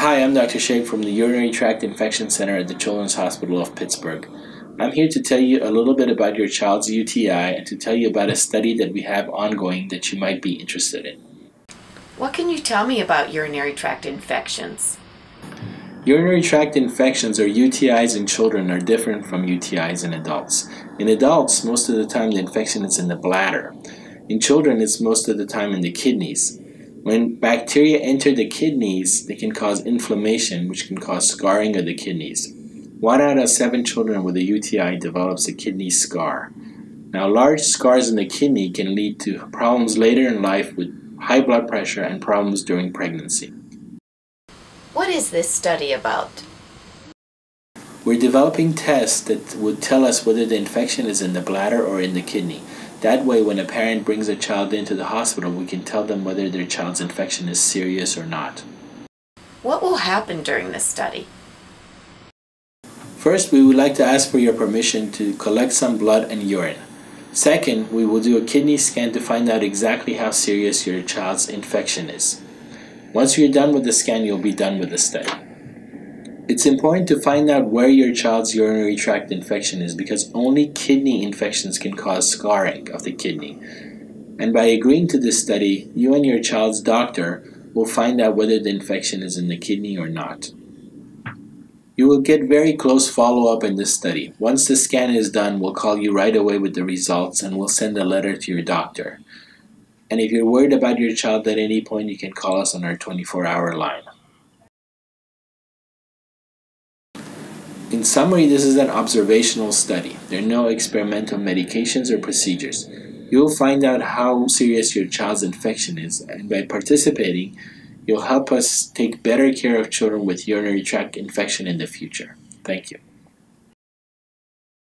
Hi, I'm Dr. Shaikh from the Urinary Tract Infection Center at the Children's Hospital of Pittsburgh. I'm here to tell you a little bit about your child's UTI and to tell you about a study that we have ongoing that you might be interested in. What can you tell me about urinary tract infections? Urinary tract infections or UTIs in children are different from UTIs in adults. In adults, most of the time the infection is in the bladder. In children, it's most of the time in the kidneys. When bacteria enter the kidneys, they can cause inflammation, which can cause scarring of the kidneys. One out of seven children with a UTI develops a kidney scar. Now, large scars in the kidney can lead to problems later in life with high blood pressure and problems during pregnancy. What is this study about? We're developing tests that would tell us whether the infection is in the bladder or in the kidney. That way, when a parent brings a child into the hospital, we can tell them whether their child's infection is serious or not. What will happen during this study? First, we would like to ask for your permission to collect some blood and urine. Second, we will do a kidney scan to find out exactly how serious your child's infection is. Once you're done with the scan, you'll be done with the study. It's important to find out where your child's urinary tract infection is because only kidney infections can cause scarring of the kidney. And by agreeing to this study, you and your child's doctor will find out whether the infection is in the kidney or not. You will get very close follow up in this study. Once the scan is done, we'll call you right away with the results and we'll send a letter to your doctor. And if you're worried about your child at any point, you can call us on our 24 hour line. In summary, this is an observational study. There are no experimental medications or procedures. You'll find out how serious your child's infection is, and by participating, you'll help us take better care of children with urinary tract infection in the future. Thank you.